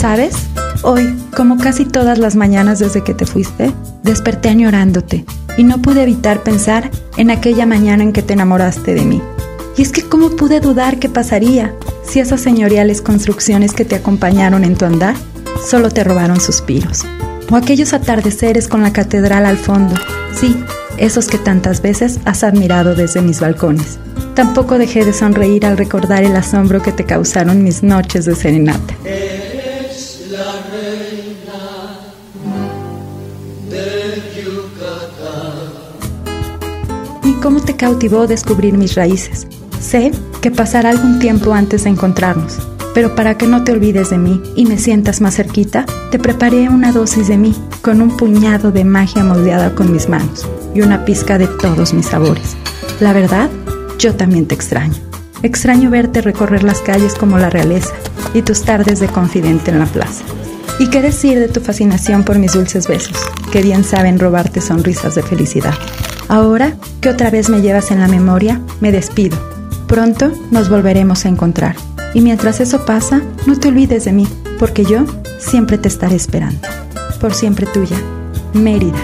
¿Sabes? Hoy, como casi todas las mañanas desde que te fuiste, desperté añorándote y no pude evitar pensar en aquella mañana en que te enamoraste de mí. Y es que cómo pude dudar qué pasaría si esas señoriales construcciones que te acompañaron en tu andar solo te robaron suspiros. O aquellos atardeceres con la catedral al fondo. Sí, esos que tantas veces has admirado desde mis balcones. Tampoco dejé de sonreír al recordar el asombro que te causaron mis noches de serenata. ¿Y cómo te cautivó descubrir mis raíces? Sé que pasará algún tiempo antes de encontrarnos, pero para que no te olvides de mí y me sientas más cerquita, te preparé una dosis de mí con un puñado de magia moldeada con mis manos y una pizca de todos mis sabores. La verdad, yo también te extraño. Extraño verte recorrer las calles como la realeza y tus tardes de confidente en la plaza. ¿Y qué decir de tu fascinación por mis dulces besos, que bien saben robarte sonrisas de felicidad? Ahora que otra vez me llevas en la memoria, me despido. Pronto nos volveremos a encontrar. Y mientras eso pasa, no te olvides de mí, porque yo siempre te estaré esperando. Por siempre tuya, Mérida.